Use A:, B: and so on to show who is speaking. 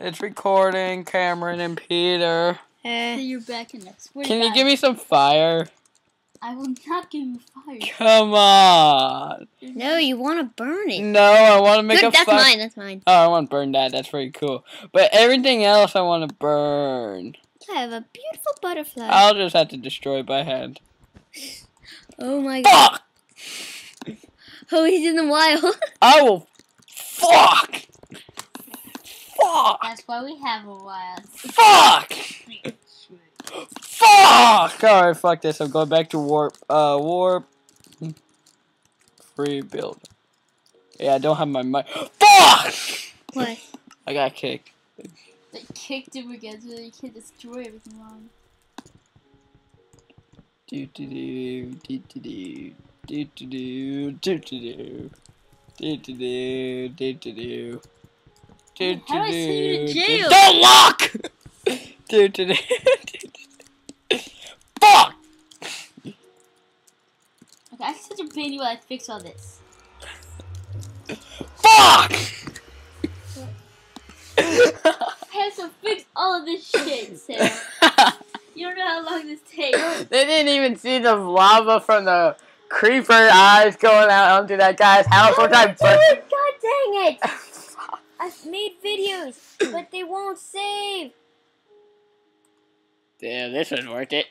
A: It's recording, Cameron and Peter.
B: So
C: Eh.
B: you're back in this.
A: Can you give me some fire?
B: I will not give you fire.
A: Come on.
C: No, you want to burn it.
A: No, I want to make
C: Good,
A: a
C: that's
A: fire.
C: mine. That's mine.
A: Oh, I want to burn that. That's pretty cool. But everything else I want to burn.
C: I have a beautiful butterfly.
A: I'll just have to destroy it by hand.
C: oh my god.
A: Fuck!
C: Oh, he's in the wild.
A: I will. Fuck! Fuck!
B: That's why we have a wild.
A: Fuck! Fuck! Alright, fuck this. I'm going back to warp. Uh, warp. Free build. Yeah, I don't have my mic. Fuck!
C: what?
A: I got kicked.
B: They kicked him again so they can destroy everything wrong.
A: Do do do do do do do do do do do do do do do do do. Do,
B: How do I send you to
A: do,
B: jail?
A: do. Don't look! do, do, do, do. Fuck!
B: Okay, I such a pain while I fix all this.
A: Fuck!
B: I have to fix all of this shit, Sam. You don't know how long this takes.
A: they didn't even see the lava from the creeper eyes going out onto that guy's house, which I
C: God dang it! I've made videos, but they won't save.
A: Yeah, this was worth it.